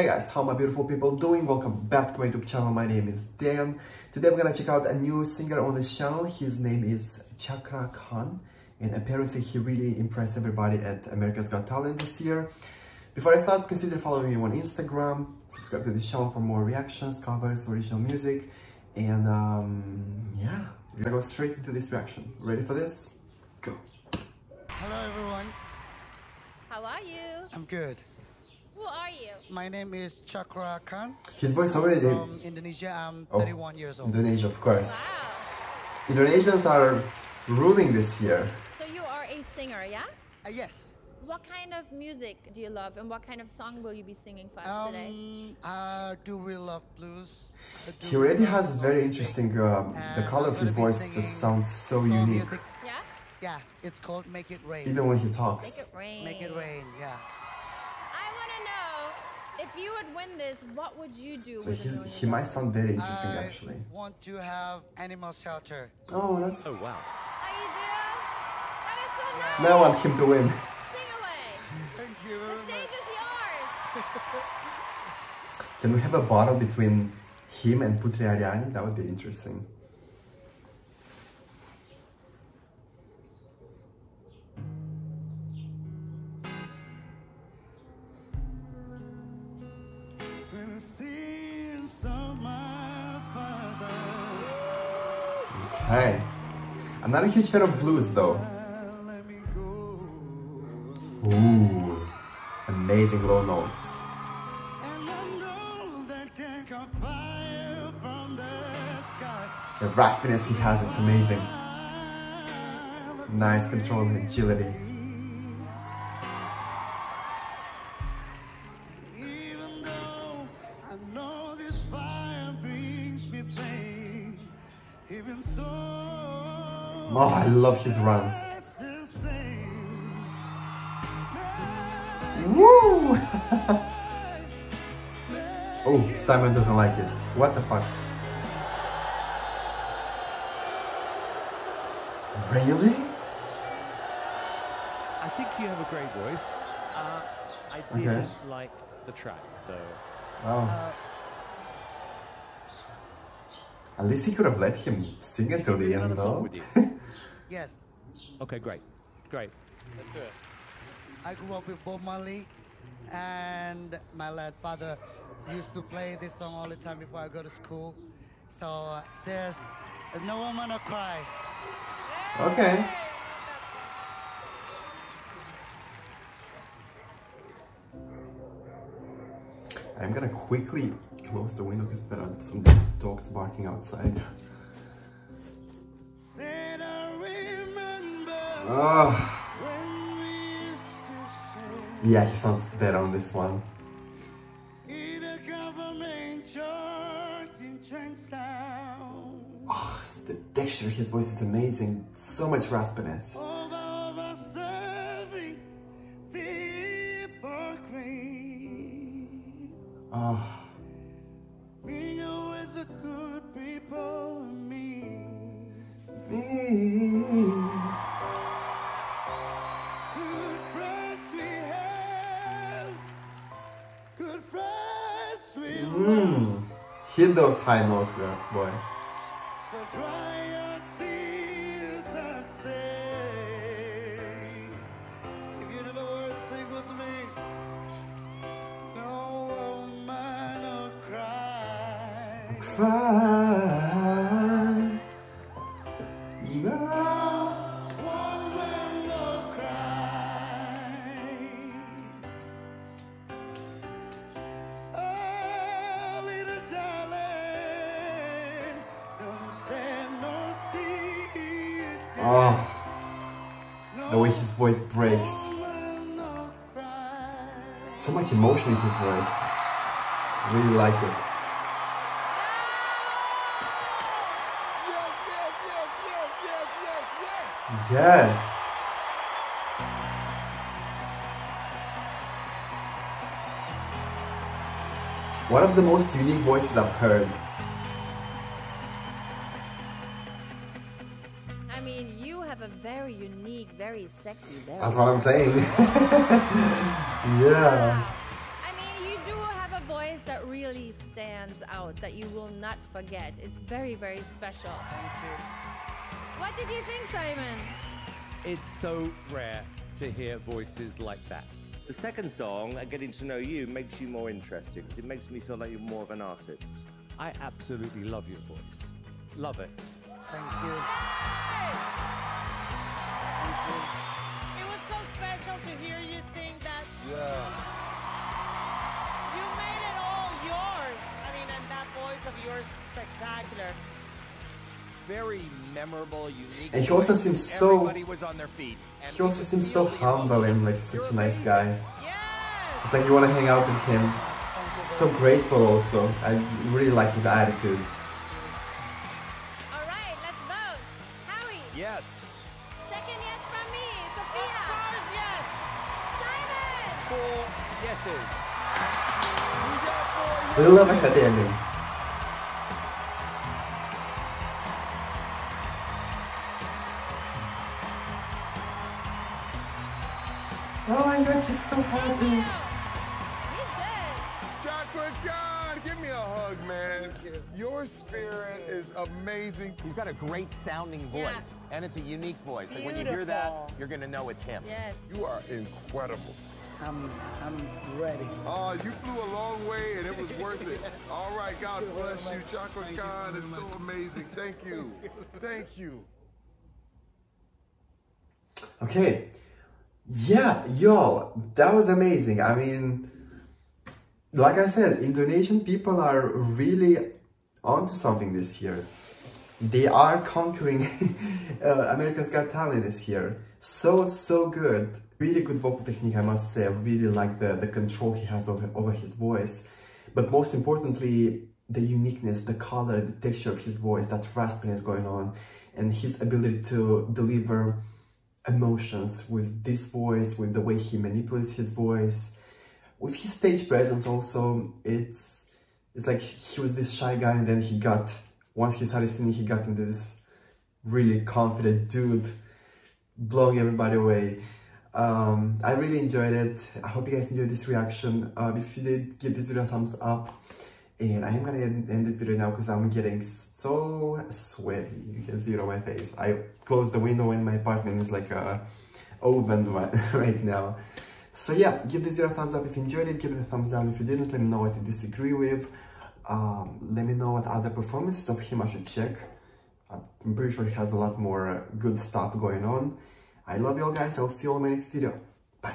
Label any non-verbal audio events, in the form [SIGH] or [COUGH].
Hey guys, how my beautiful people doing? Welcome back to my YouTube channel. My name is Dan. Today I'm gonna check out a new singer on this channel. His name is Cakra Khan and apparently he really impressed everybody at America's Got Talent this year. Before I start, consider following me on Instagram, subscribe to this channel for more reactions, covers, original music, and um, yeah, we're gonna go straight into this reaction. Ready for this? Go! Hello everyone, How are you? I'm good. Who are you? My name is Cakra Khan His voice already... from Indonesia. I'm Oh, 31 years old. Indonesia, of course. Wow. Indonesians are ruling this year. So you are a singer, yeah? Uh, yes. What kind of music do you love and what kind of song will you be singing for us today? Um, I do really love blues. He already really love has very interesting, uh, the color of his voice just sounds so unique, music. Yeah? Yeah, it's called Make It Rain. even when he talks. Make it rain. Make It Rain, yeah. If you would win this, what would you do So with a he's, he might sound very interesting I actually. want to have animal shelter. Oh, that's... Oh wow. Oh, you do? That is so nice. Now I want him to win. Sing away. Thank you The stage much. is yours. Can we have a battle between him and Putri Ariani? That would be interesting. The sins of my father Okay. I'm not a huge fan of blues though. let me go. Ooh. Amazing low notes. And I know that can't come fire from the. The raspiness he has, it's amazing. Nice control and agility. Oh, I love his runs. I still say, Woo! [LAUGHS] oh, Simon doesn't like it. What the fuck? Really? I think you have a great voice. Uh, I didn't like the track though. Oh. At least he could have let him sing it till the end, though. [LAUGHS] with you. yes, Okay, great, great. Let's do it. I grew up with Bob Marley, and my late father used to play this song all the time before I go to school. So uh, there's No Woman No Cry. Okay. I'm gonna quickly close the window because there are some dogs barking outside. Oh, yeah, he sounds better on this one. Oh, the texture of his voice is amazing. So much raspiness. Oh, Mingle with the good people and me. me. Hit those high notes, girl, boy. So dry Oh, the way his voice breaks. So much emotion in his voice. Really like it. Yes. One of the most unique voices I've heard. Very unique, very sexy, very. That's what I'm saying. [LAUGHS] yeah. I mean, you do have a voice that really stands out, that you will not forget. It's very, very special. Thank you. What did you think, Simon? It's so rare to hear voices like that. The second song, uh, Getting to Know You, makes you more interesting. It makes me feel like you're more of an artist. I absolutely love your voice. Love it. Thank you. Thank you. It was so special to hear you sing that. Yeah. You made it all yours. I mean, and that voice of yours is spectacular. Very memorable, unique. And he also seems so- Everybody was on their feet. and He also seems so humble and like such a nice guy. Yes. It's like you want to hang out with him. So grateful also. I really like his attitude. Yeses. We love a happy ending. Oh my god, he's so happy. He's good. Cakra give me a hug, man. Your spirit is amazing. He's got a great sounding voice, Yeah. and it's a unique voice. Like when you hear that, you're gonna know it's him. Yes. You are incredible. I'm, I'm ready. Oh, you flew a long way and it was worth it. [LAUGHS] All right, God bless you. Cakra Thank you Khan is so much. amazing. Thank you. [LAUGHS] Thank you. Okay. Yeah, y'all, that was amazing. I mean, like I said, Indonesian people are really onto something this year. They are conquering [LAUGHS] uh, America's Got Talent this year. So, so good. Really good vocal technique, I must say. I really like the, the control he has over, over his voice. But most importantly, the uniqueness, the color, the texture of his voice, that raspiness going on, and his ability to deliver emotions with this voice, with the way he manipulates his voice, with his stage presence also. It's it's like he was this shy guy and then he got once he started singing he got into this really confident dude blowing everybody away. Um, I really enjoyed it. I hope you guys enjoyed this reaction. Uh, if you did, give this video a thumbs up. And I am gonna end, end this video now because I'm getting so sweaty. You can see it on my face. I closed the window in my apartment. It's like a oven [LAUGHS] right now. So yeah, give this video a thumbs up if you enjoyed it. Give it a thumbs down if you didn't. Let me know what you disagree with. Um, let me know what other performances of him I should check. I'm pretty sure he has a lot more good stuff going on. I love you all guys. I'll see you all in my next video. Bye.